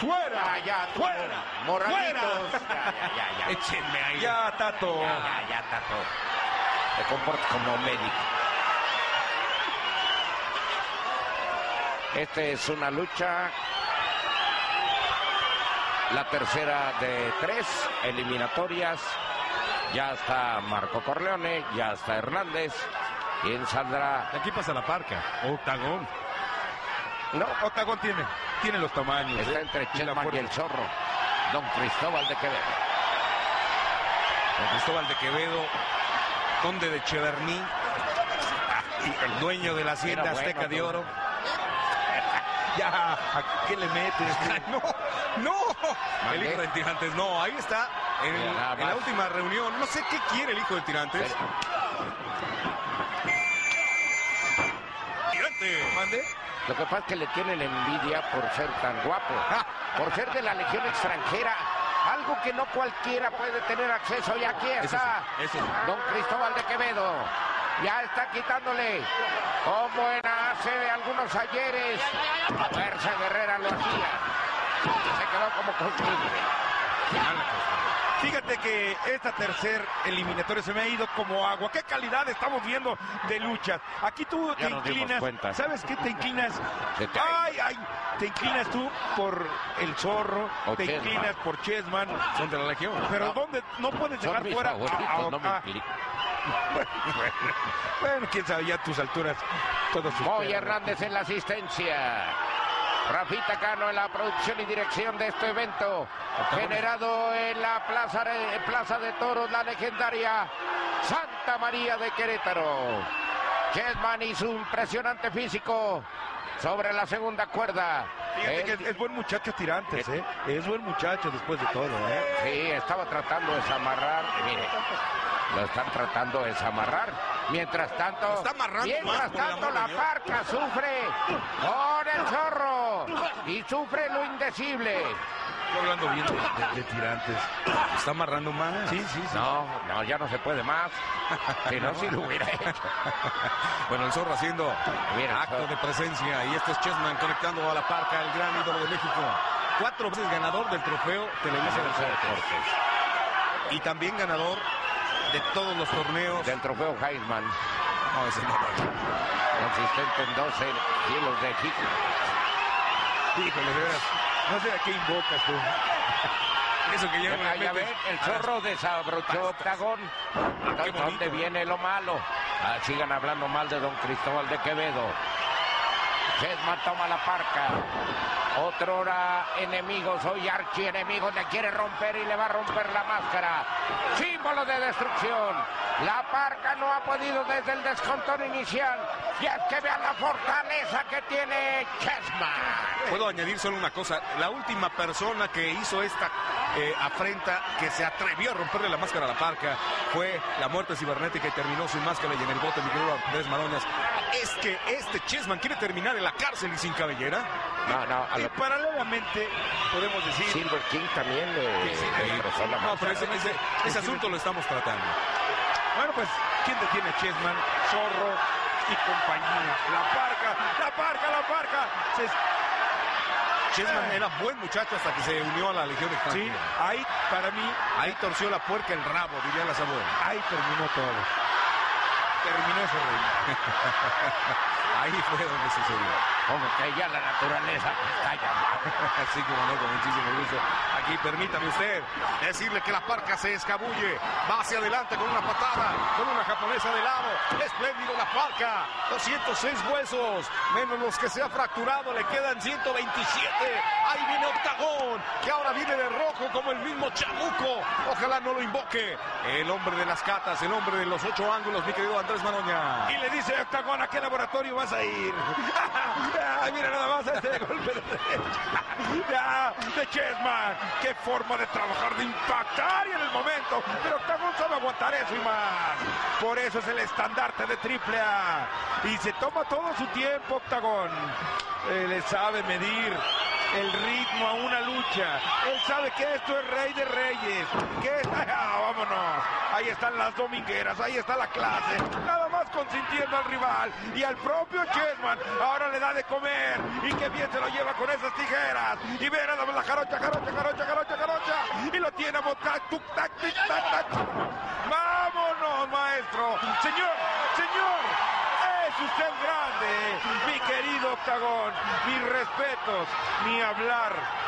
fuera, Ya, fuera, moralitos. Ya, ya, ya. Échenme ahí. Ya, Tato. Ya, ya, ya, Tato. Te comportas como médico. Esta es una lucha. La tercera de tres eliminatorias. Ya está Marco Corleone, ya está Hernández. ¿Quién saldrá? Aquí pasa la parca. Octagón. No, Octagón tiene, tiene los tamaños. está ¿eh? entre Chessman y el Zorro. Don Cristóbal de Quevedo. Don Cristóbal de Quevedo, conde de Cheverní, y el dueño de la hacienda bueno, Azteca de. Oro. Ya, ¿a qué le metes? no, no. El hijo del Tirantes, no, ahí está. En, la última reunión, no sé qué quiere el hijo del Tirantes. Tirante. Lo que pasa es que le tienen envidia por ser tan guapo, por ser de la legión extranjera, algo que no cualquiera puede tener acceso. Y aquí Eso está sí, eso sí. don Cristóbal de Quevedo. Ya está quitándole, como en hace algunos ayeres, Fuerza Guerrera lo hacía. Se quedó como costumbre. Fíjate que esta tercer eliminatoria se me ha ido como agua. ¿Qué calidad estamos viendo de luchas? Aquí tú Ya te inclinas. ¿Sabes qué te inclinas? Ay, ay. Te inclinas tú por el zorro, O te inclinas por Chessman. Son de la Legión. Pero No. ¿dónde no puedes Son dejar mis fuera a- a- no me a- implico. Bueno, quién sabe, ya a tus alturas todo Moy. Hernández en la asistencia. Rafita Cano en la producción y dirección de este evento, generado en la plaza, de- plaza de Toros, la legendaria Santa María de Querétaro. Chessman y su impresionante físico sobre la segunda cuerda. Fíjate El- que es, es buen muchacho tirantes, ¿eh? Es buen muchacho después de todo, ¿eh? Sí, estaba tratando de desamarrar. Mire, lo están tratando de desamarrar. Mientras tanto, está mientras tanto la parca sufre con el zorro y sufre lo indecible. Estoy hablando bien de, de- de tirantes. Está amarrando más. Sí, sí, sí. No, no, ya no se puede más. Si no, si lo hubiera hecho. Bueno, el zorro haciendo Mira, acto de presencia. Y este es Chessman conectando a la parca, el gran ídolo de México. Cuatro veces ganador del trofeo Televisa Deportes. Y también ganador de todos los torneos. Del trofeo Heisman, No, ese no. consistente en 12 kilos de chico. Híjole, de veras. No sé a qué invocas tú. Eso que ya Ya, ya ven, el zorro desabrochó octagón. Bonito. ¿dónde viene lo malo? Ah, sigan hablando mal de don Cristóbal de Quevedo. Chesman toma la parca. Otro hora enemigo, soy archienemigo, le quiere romper y le va a romper la máscara. Símbolo de destrucción. La parca no ha podido desde el descontón inicial. Y es que vean la fortaleza que tiene Chessman. Puedo añadir solo una cosa. La última persona que hizo esta eh, afrenta, que se atrevió a romperle la máscara a la parca, fue la muerte cibernética y terminó sin máscara y en el bote, mi querido Andrés Maroñas. Es que este Chessman quiere terminar en la cárcel y sin cabellera. No, no, a Y lo- paralelamente podemos decir Silver King también le, le destrozó la No, pero ese, ese- ese asunto lo estamos tratando. Bueno, pues, ¿quién detiene a Chessman? Zorro y compañía. La parca, la parca, la parca. Se- Chessman era buen muchacho hasta que se unió a la Legión sí, Extranjera. ahí para mí, Ahí torció la puerca el rabo, diría las abuelas. ahí terminó todo. Terminó ese reino. Ahí fue donde sucedió. Como que ya la naturaleza llamando. Así como no, con muchísimo gusto. Aquí permítame usted decirle que la parca se escabulle, va hacia adelante con una patada, con una japonesa de lado. Espléndido la parca, 206 huesos, menos los que se ha fracturado, le quedan 127. Ahí viene Octagón, que ahora viene de rojo como el mismo Chamuco. Ojalá no lo invoque. El hombre de las catas, el hombre de los ocho ángulos, mi querido Andrés Manoña. Y le dice Octagón, ¿a qué laboratorio vas a ir? Mira nada más este golpe de derecha. De Chessman. Qué forma de trabajar, de impactar y en el momento. Pero Octagón sabe aguantar eso y más. Por eso es el estandarte de triple A. Y se toma todo su tiempo, Octagón. Eh, le sabe medir el ritmo a una lucha. Él sabe que esto es rey de reyes. Que. Ah, vámonos. Ahí están las domingueras, ahí está la clase. Estás consintiendo al rival y al propio Chessman. Ahora le da de comer y que bien se lo lleva con esas tijeras. Y ve nada más la jarocha, jarocha, jarocha, jarocha, jarocha. Y lo tiene a botar, tuc, tac, tic, tac, tac. Vámonos, maestro. Señor, señor. Es usted grande, mi querido Octagón. Mis respetos, ni hablar.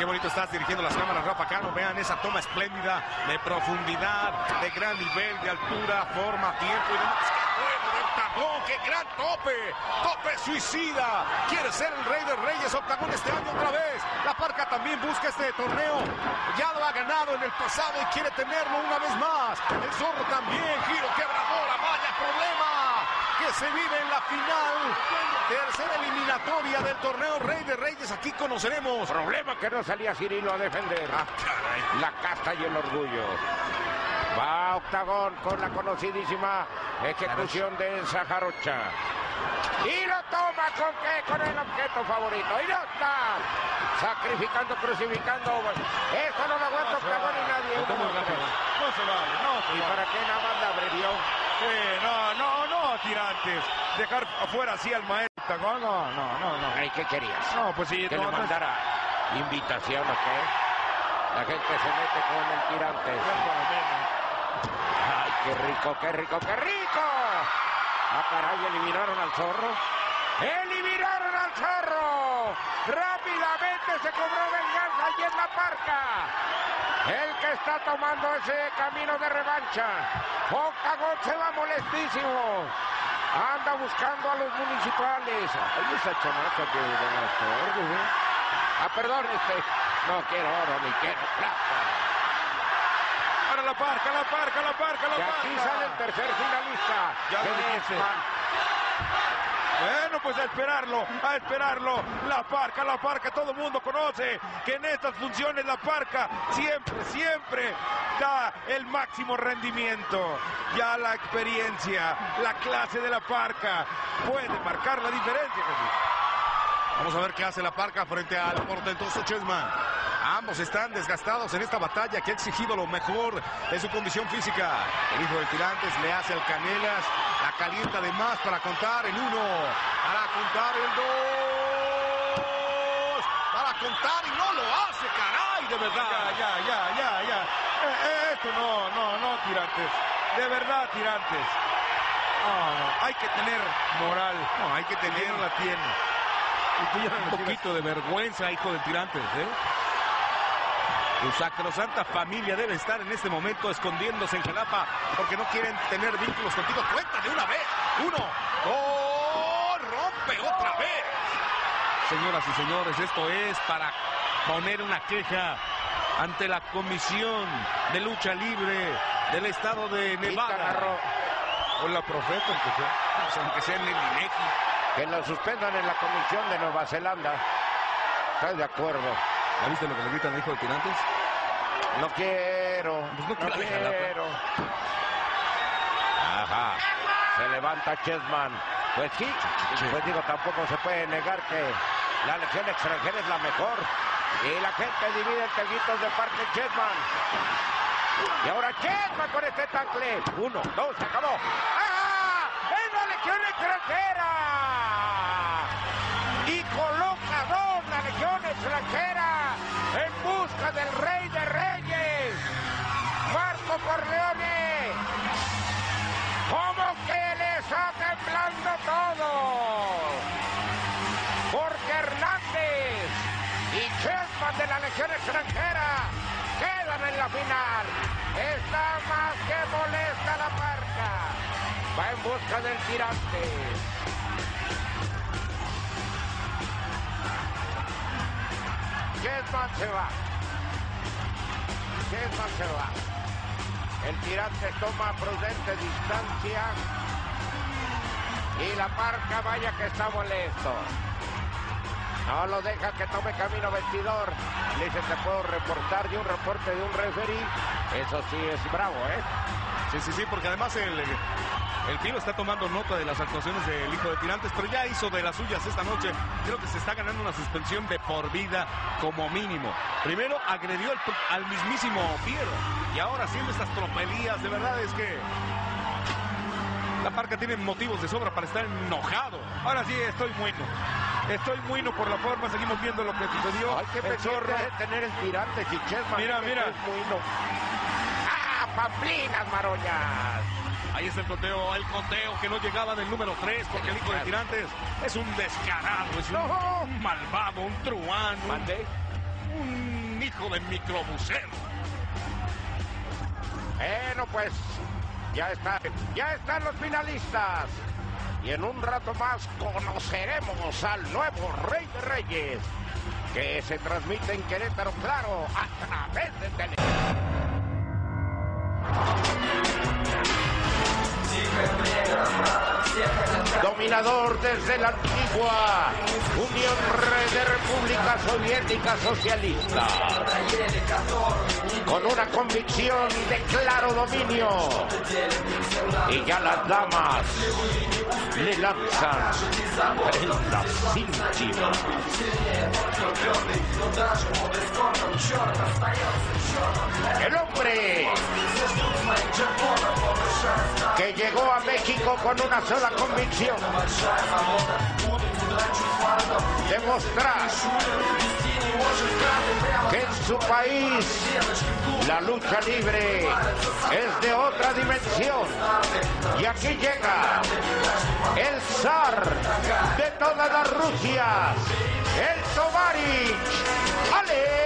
Qué bonito estás dirigiendo las cámaras, Rafa Cano. Vean esa toma espléndida de profundidad, de gran nivel, de altura, forma, tiempo y demás. ¡Qué juego de Octagón! ¡Qué gran tope! ¡Tope suicida! Quiere ser el rey de reyes Octagón este año otra vez. La Parca también busca este torneo. Ya lo ha ganado en el pasado y quiere tenerlo una vez más. El zorro también. Giro quebradora. Vaya problema que se vive en la final. Tercera eliminatoria del torneo Rey de Reyes. Aquí conoceremos. Problema que no salía Cirilo a defender. Ah, caray. La casta y el orgullo. Va Octagón con la conocidísima ejecución de esa jarocha. Y lo toma con qué? Con el objeto favorito. Y no está. Sacrificando, crucificando. Esto no lo aguanta Octagón y nadie. No se vale, no se ¿Y para qué nada más la abrevió? No, no, no, tirantes. Dejar afuera así al maestro. No, no, no, no. no. Ay, ¿qué querías? No, pues sí, ¿Que no, le no, mandara invitación o qué? La gente se mete con el tirante. Ay, qué rico, qué rico, qué rico. Ah, caray, eliminaron al zorro. ¡Eliminaron al zorro! Rápidamente se cobró venganza allí en la parca. El que está tomando ese camino de revancha. Octagón se va molestísimo. Anda buscando a los municipales. Ay, esa chamaca que de las torres, ¿eh? Ah, perdón, este. No quiero oro ni quiero plata. Para la parca, la parca, la parca, la Y parca. aquí sale el tercer finalista. Ya Bueno, pues a esperarlo, a esperarlo. La parca, la parca, todo el mundo conoce que en estas funciones la parca siempre, siempre da el máximo rendimiento. Ya la experiencia, la clase de la parca puede marcar la diferencia. Vamos a ver qué hace la Parca frente al portentoso Chessman. Ambos están desgastados en esta batalla que ha exigido lo mejor de su condición física. El hijo de Tirantes le hace al Canelas, la calienta de más para contar en uno, para contar el dos, para contar y no lo hace, caray, de verdad. Ya, ya, ya, ya, ya. Eh, eh, esto no, no, no, tirantes. De verdad, tirantes. No, no, hay que tener moral. No, hay que tener ¿Quién la tiene? Y tú ya un poquito de vergüenza, hijo del Tirantes, ¿eh? Tu sacrosanta familia debe estar en este momento escondiéndose en Jalapa porque no quieren tener vínculos contigo. Cuenta de una vez. Uno, dos, rompe otra vez. Señoras y señores, esto es para poner una queja ante la Comisión de Lucha Libre del Estado de Nevada. O la profeta, aunque sea. Pues, aunque sea en el INEGI. Que lo suspendan en la comisión de Nueva Zelanda. Estoy de acuerdo. ¿Ya viste lo que le gritan al hijo de Tirantes? No quiero. Pues no no quiero. Ajá. Se levanta Chessman. Pues sí. Pues digo, tampoco se puede negar que la elección extranjera es la mejor. Y la gente divide en teguitos de parte Chessman. Y ahora Chessman con este tacle. Uno, dos, se acabó. ¡Ah! ¡Es la legión extranjera! Y coloca dos la legión extranjera en busca del rey de reyes. Marco Corleone. Como que le está temblando todo. Porque Hernández y Chessman de la legión extranjera quedan en la final. Está más que molesta la marca. Va en busca del tirante. Chessman se va. Se va. El tirante toma prudente distancia. Y la marca vaya que está molesto. No lo deja que tome camino vestidor. Le dice te puedo reportar de un reporte de un referee. Eso sí es bravo, ¿eh? Sí, sí, sí, porque además el, el Pilo está tomando nota de las actuaciones del hijo de Tirantes, pero ya hizo de las suyas esta noche. Creo que se está ganando una suspensión de por vida como mínimo. Primero agredió al, al mismísimo Piero y ahora haciendo estas tropelías, de verdad es que La parca tiene motivos de sobra para estar enojado. Ahora sí, estoy muy no. Estoy muy no por la forma. Seguimos viendo lo que sucedió. Hay que tener el tirantes y Chessman. Mira, mira. ¡Ah, pamplinas, maroñas! Ahí está el conteo, el conteo que no llegaba del número 3 porque el hijo de Tirantes es un descarado, es un, un malvado, un truán, un, hijo de microbusero. Bueno, pues ya está, ya están los finalistas. Y en un rato más conoceremos al nuevo Rey de Reyes, que se transmite en Querétaro, claro, a través de tele. Dominador desde la antigua Unión de Soviética Socialista. Con una convicción de claro dominio. Y ya las damas le lanzan prendas íntimas. El hombre que llegó a México con una sola convicción. Demostrar que en su país la lucha libre es de otra dimensión. Y aquí llega el zar de todas las Rusias, el Tovarich, Alex.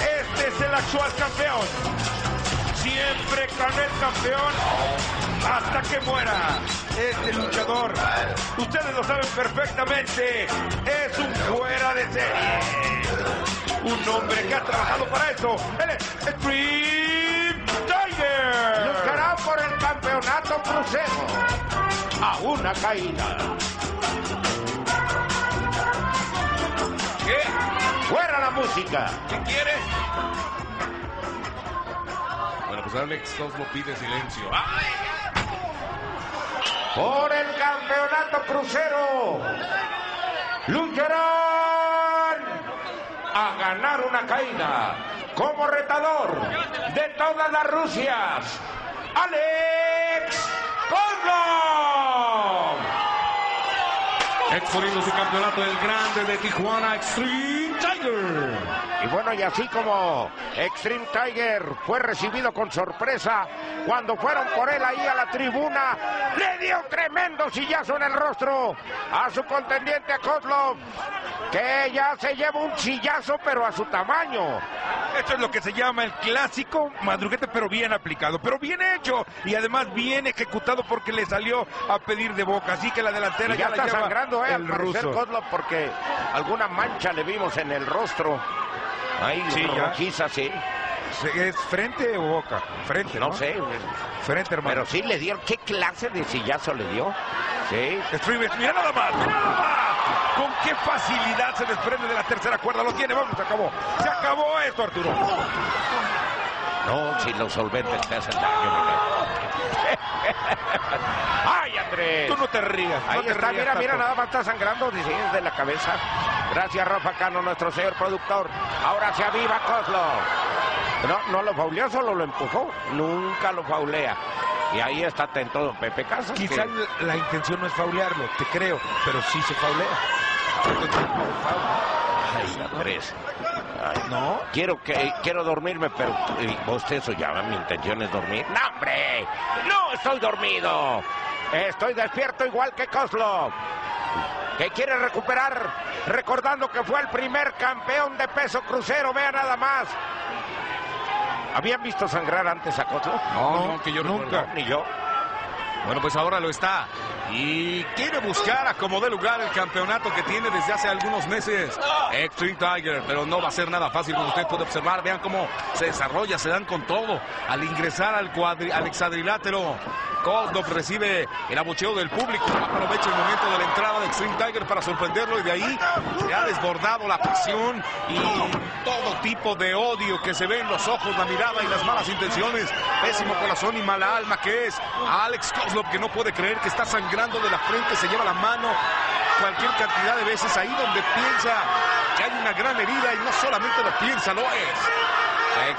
Este es el actual campeón. Siempre con el campeón hasta que muera. Este luchador, ustedes lo saben perfectamente, es un fuera de serie. Un hombre que ha trabajado para eso. Él es Tiger. Luchará por el campeonato crucero a una caída. ¿Qué? Fuera la música. ¿Qué quiere? Pues Alex Kozlov pide silencio. Por el campeonato crucero lucharán a ganar una caída como retador de todas las Rusias. Alex Kozlov. Exponiendo su campeonato el grande de Tijuana Extreme Tiger. Y bueno, y así como Extreme Tiger fue recibido con sorpresa cuando fueron por él ahí a la tribuna, le dio tremendo sillazo en el rostro a su contendiente a Kozlov, que ya se lleva un sillazo pero a su tamaño. Esto es lo que se llama el clásico madruguete, pero bien aplicado, pero bien hecho y además bien ejecutado porque le salió a pedir de boca. Así que la delantera Y ya ya, la está lleva sangrando, ¿eh? Al el parecer ruso. Kozlov porque alguna mancha le vimos en el rostro. Ahí Sí, rojiza, sí. ¿Es frente o boca? Frente, ¿no? No sé, Frente, hermano. pero sí le dio. ¿Qué clase de sillazo le dio? Sí. Streamers, mira nada más, mira nada más. Con qué facilidad se desprende de la tercera cuerda. Lo tiene, vamos, se acabó. Se acabó esto, Arturo. No, si los solventes te hacen daño. ¡Ay, Andrés! Tú no te rías. no Ahí te está, rías mira, mira, nada más está sangrando, de la cabeza. Gracias, Rafa Cano, nuestro señor productor. Ahora se aviva Kozlov. No, no lo fauleó, solo lo empujó. Nunca lo faulea. Y ahí está atento don Pepe Casas. que- Quizá la intención no es faulearlo, te creo, pero sí se faulea. Ay, Andrés. Ay, ¿No? Quiero que quiero dormirme, pero eh, usted eso llama, mi intención es dormir. ¡No, hombre! ¡No estoy dormido! Estoy despierto igual que Kozlov. Que quiere recuperar, recordando que fue el primer campeón de peso crucero, vea nada más. ¿Habían visto sangrar antes a Kozlov? No, no, que yo nunca. Ni yo. Bueno, pues ahora lo está. Y quiere buscar a como dé lugar el campeonato que tiene desde hace algunos meses Extreme Tiger, pero no va a ser nada fácil como usted puede observar. Vean cómo se desarrolla, se dan con todo. Al ingresar al, cuadri, al recibe el abucheo del público. Aprovecha el momento de la entrada de Extreme Tiger para sorprenderlo y de ahí se ha desbordado la pasión y todo tipo de odio que se ve en los ojos, la mirada y las malas intenciones. Pésimo corazón y mala alma que es Alex Kozlov que no puede creer que está de la frente, se lleva la mano cualquier cantidad de veces ahí donde piensa que hay una gran herida y no solamente lo piensa, lo es.